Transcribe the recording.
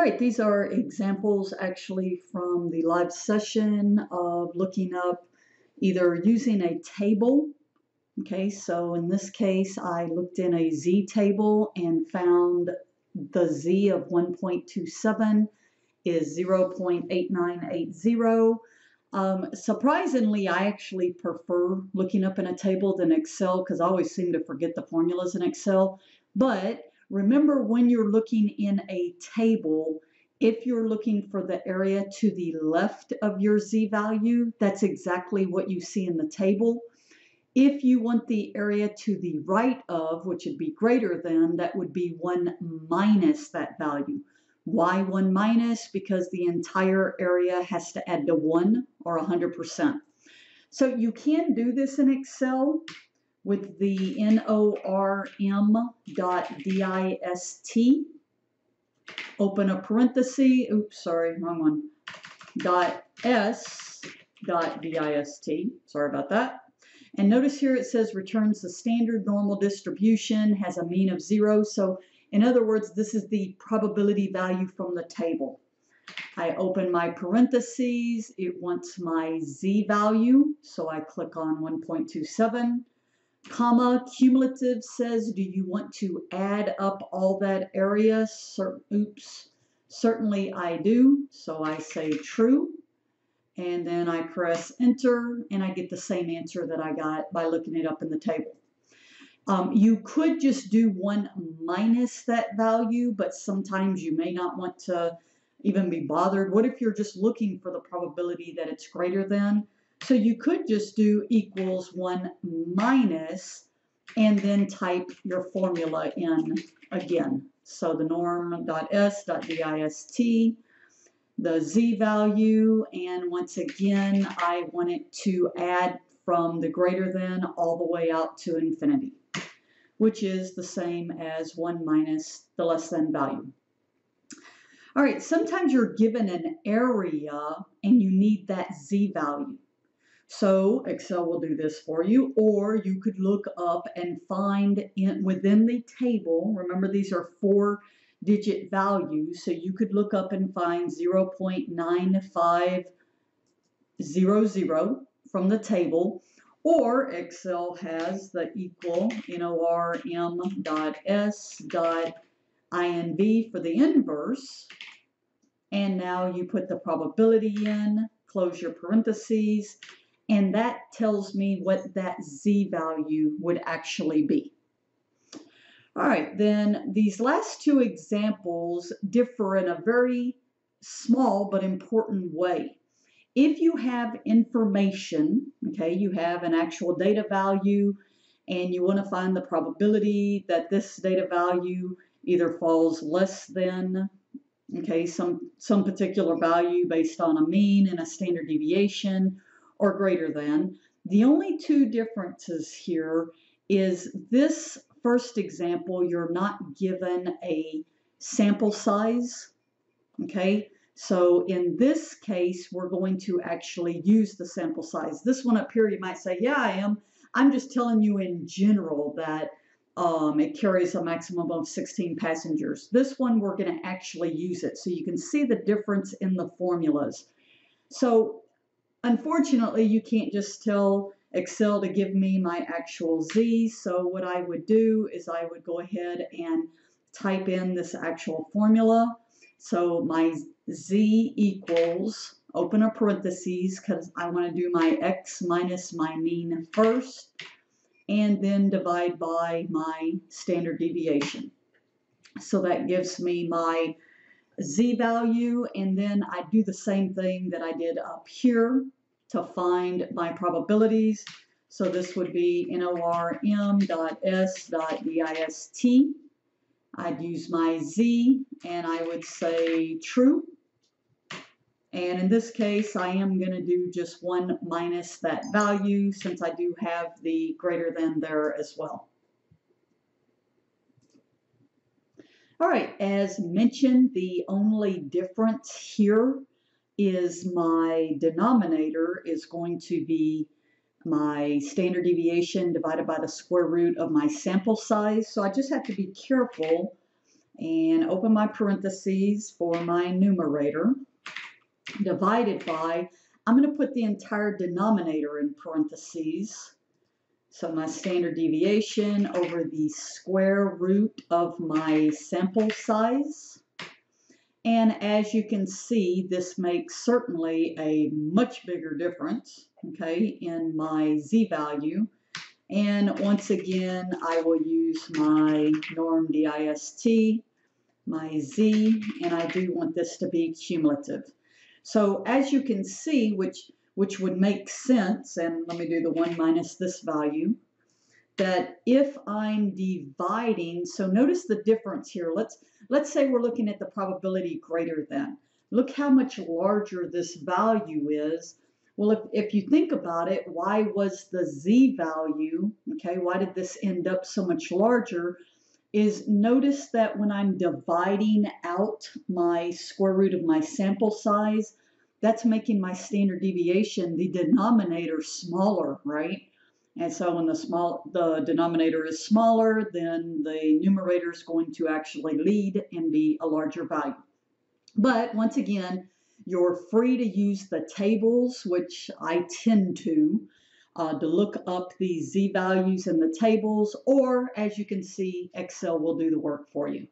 All right, these are examples actually from the live session of looking up either using a table. Okay, so in this case, I looked in a z table and found the z of 1.27 is 0.8980. Um, surprisingly, I actually prefer looking up in a table than Excel because I always seem to forget the formulas in Excel. But remember when you're looking in a table, if you're looking for the area to the left of your z value, that's exactly what you see in the table. If you want the area to the right of, which would be greater than, that would be 1 minus that value. Why 1 minus? Because the entire area has to add to 1 or 100%. So you can do this in Excel with the norm.dist. Open a parenthesis, oops, sorry, wrong one, dot s dot dist, sorry about that. And notice here it says returns the standard normal distribution, has a mean of zero. So in other words, this is the probability value from the table. I open my parentheses, it wants my z value, so I click on 1.27 comma, cumulative says, do you want to add up all that area? Cer oops, certainly I do. So I say true. And then I press enter and I get the same answer that I got by looking it up in the table. Um, you could just do one minus that value, but sometimes you may not want to even be bothered. What if you're just looking for the probability that it's greater than? So you could just do equals 1 minus and then type your formula in again. So the norm.s.dist, the z value, and once again, I want it to add from the greater than all the way out to infinity, which is the same as 1 minus the less than value. All right, sometimes you're given an area and you need that z value. So Excel will do this for you, or you could look up and find in, within the table, remember these are four digit values, so you could look up and find 0.9500 from the table, or Excel has the equal norm dot s dot inv for the inverse, and now you put the probability in, close your parentheses, and that tells me what that z value would actually be. All right, then these last two examples differ in a very small but important way. If you have information, okay, you have an actual data value and you want to find the probability that this data value either falls less than, okay, some, some particular value based on a mean and a standard deviation, or greater than. The only two differences here is this first example, you're not given a sample size, okay? So in this case, we're going to actually use the sample size. This one up here, you might say, yeah, I am. I'm just telling you in general that um, it carries a maximum of 16 passengers. This one, we're going to actually use it. So you can see the difference in the formulas. So Unfortunately, you can't just tell Excel to give me my actual Z. So what I would do is I would go ahead and type in this actual formula. So my Z equals, open a parentheses because I want to do my X minus my mean first, and then divide by my standard deviation. So that gives me my z value, and then I do the same thing that I did up here to find my probabilities. So this would be norm.s.dist. I'd use my z, and I would say true. And in this case, I am going to do just 1 minus that value since I do have the greater than there as well. All right, as mentioned, the only difference here is my denominator is going to be my standard deviation divided by the square root of my sample size. So I just have to be careful and open my parentheses for my numerator, divided by, I'm going to put the entire denominator in parentheses. So my standard deviation over the square root of my sample size. And as you can see, this makes certainly a much bigger difference, okay, in my z-value. And once again, I will use my norm dist, my z, and I do want this to be cumulative. So as you can see, which, which would make sense, and let me do the 1 minus this value, that if I'm dividing, so notice the difference here. Let's, let's say we're looking at the probability greater than. Look how much larger this value is. Well, if, if you think about it, why was the z value, okay, why did this end up so much larger? Is notice that when I'm dividing out my square root of my sample size, that's making my standard deviation, the denominator, smaller, right? And so when the small the denominator is smaller, then the numerator is going to actually lead and be a larger value. But once again, you're free to use the tables, which I tend to, uh, to look up the z values in the tables, or as you can see, Excel will do the work for you.